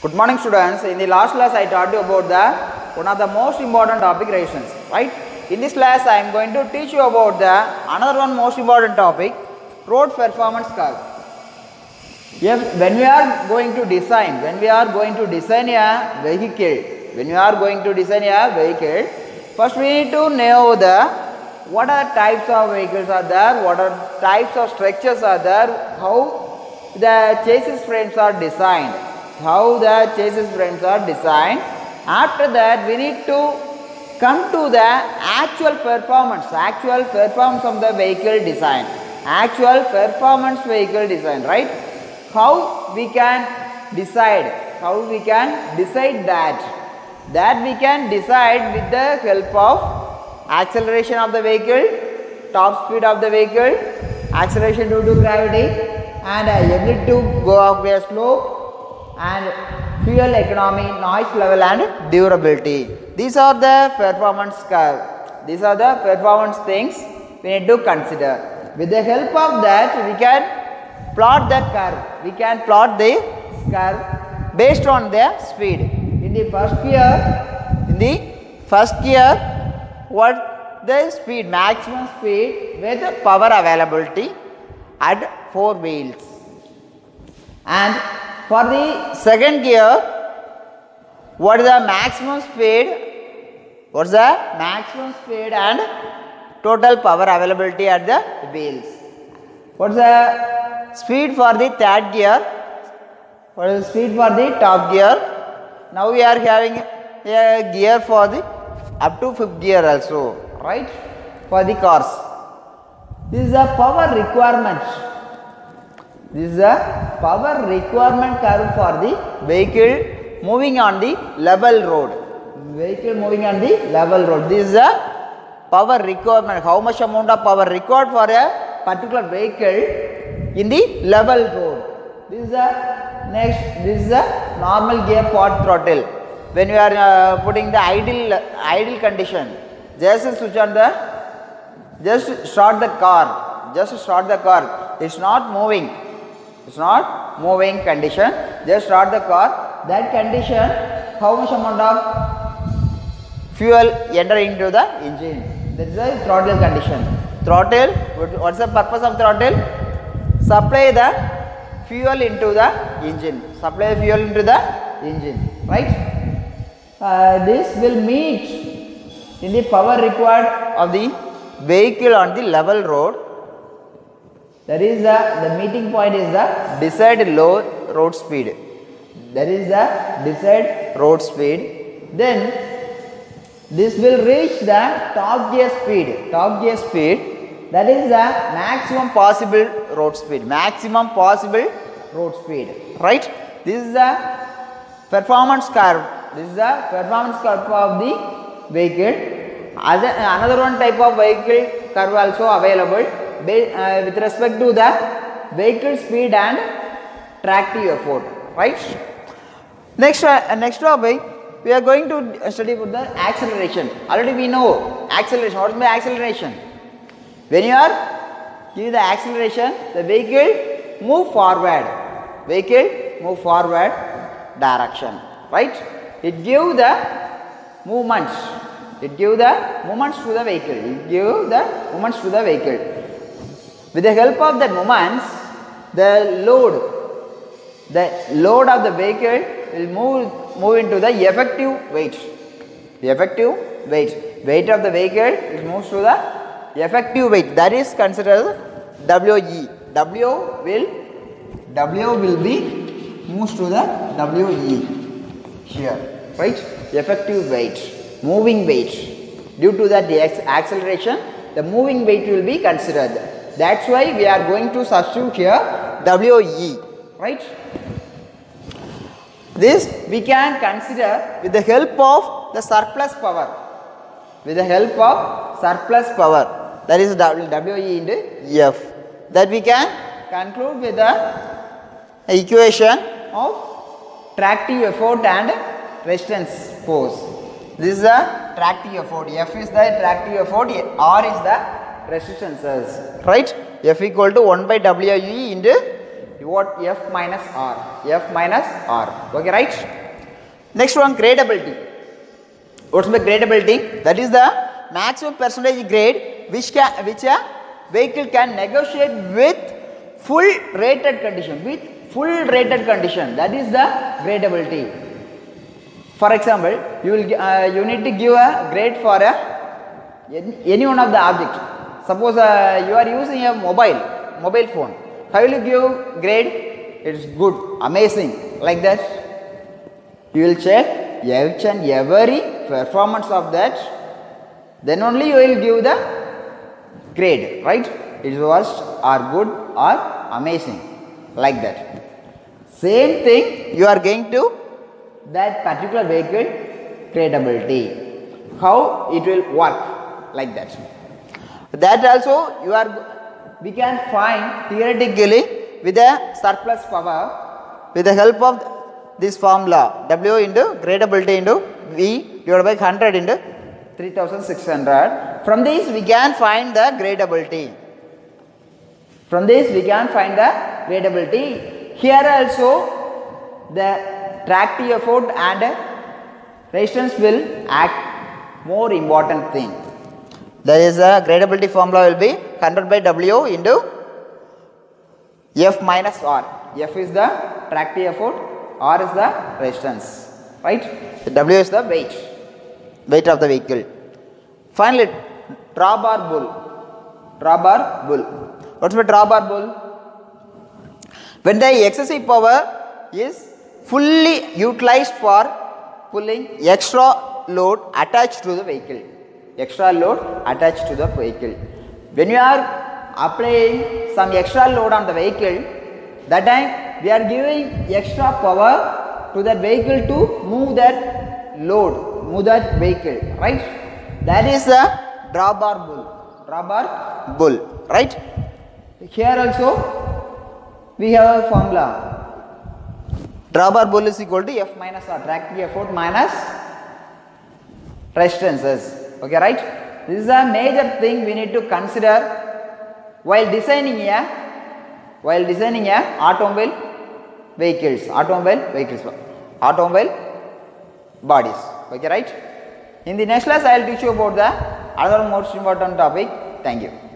Good morning students. In the last class I taught you about the one of the most important topic resistance, right? In this class I am going to teach you about the another one most important topic road performance curve. Yes, when we are going to design, when we are going to design a vehicle, when we are going to design a vehicle, first we need to know the what are types of vehicles are there, what are types of structures are there, how the chassis frames are designed, how the chassis frames are designed. After that, we need to come to the actual performance, actual performance of the vehicle design, actual performance vehicle design, right? How we can decide, how we can decide that, that we can decide with the help of acceleration of the vehicle, top speed of the vehicle, acceleration due to gravity and ability to go up a slope and fuel economy, noise level and durability. These are the performance curve. These are the performance things we need to consider. With the help of that we can plot the curve. We can plot the curve based on the speed. In the first gear, in the first gear what the speed maximum speed with power availability at four wheels and for the second gear what is the maximum speed? What is the maximum speed and total power availability at the wheels? What is the speed for the third gear? What is the speed for the top gear? Now we are having a gear for the up to fifth gear also right? For the cars. This is the power requirement. This is the power requirement curve for the vehicle moving on the level road. Vehicle moving on the level road. This is the power requirement. How much amount of power required for a particular vehicle in the level road? This is the next this is the normal gear part throttle. When we are uh, putting the idle idle condition just switch on the just start the car. Just start the car. It's not moving it's not moving condition. Just start the car. That condition how much amount of fuel enter into the engine? That is the throttle condition. Throttle what's the purpose of throttle? Supply the fuel into the engine. Supply fuel into the engine right? Uh, this will meet in the power required of the vehicle on the level road that is the the meeting point is the desired low road speed. That is the desired road speed. Then this will reach the top gear speed. Top gear speed that is the maximum possible road speed. Maximum possible road speed. Right? This is the performance curve. This is the performance curve of the vehicle. Other another one type of vehicle curve also available uh, with respect to the vehicle speed and tractive effort right? Next uh, next topic we are going to study about the acceleration. Already we know acceleration. What is my acceleration? When you are give the acceleration the vehicle move forward. Vehicle move forward direction right? It give the movements. It give the movements to the vehicle. It give the movements to the vehicle with the help of the moments, the load the load of the vehicle will move move into the effective weight. The effective weight weight of the vehicle is moves to the effective weight. That is considered we w will w will be moves to the we here right? Effective weight moving weight. Due to that the acceleration the moving weight will be considered that's why we are going to substitute here we right this we can consider with the help of the surplus power with the help of surplus power that is we into f that we can conclude with the equation of tractive effort and resistance force. This is the tractive effort. F is the tractive effort. R is the resistances. Right? F equal to 1 by WE into what f minus r f minus r okay right next one gradability what's the gradability that is the maximum percentage grade which can which a vehicle can negotiate with full rated condition with full rated condition that is the gradability for example you will uh, you need to give a grade for a any one of the object suppose uh, you are using a mobile mobile phone. How will you give grade? It's good amazing like that. You will check each and every performance of that. Then only you will give the grade right? It was or good or amazing like that. Same thing you are going to that particular vehicle gradability how it will work like that that also you are we can find theoretically with the surplus power with the help of this formula w into gradability into v divided by 100 into 3600 from this we can find the gradability from this we can find the gradability here also the tractive effort and resistance will act more important thing that is the gradability formula will be 100 by w into f minus r. F is the tractive effort r is the resistance right? W is the weight weight of the vehicle. Finally drawbar pull drawbar pull. What's the drawbar pull? When the excessive power is fully utilized for pulling extra load attached to the vehicle extra load attached to the vehicle. When you are applying some extra load on the vehicle that time we are giving extra power to that vehicle to move that load move that vehicle right? That is the drawbar pull drawbar pull right? Here also we have a formula. Drawbar pull is equal to f minus r tractive effort minus resistances okay right? This is a major thing we need to consider while designing a while designing a automobile vehicles automobile vehicles automobile bodies. Okay right? In the next class i will teach you about the other most important topic. Thank you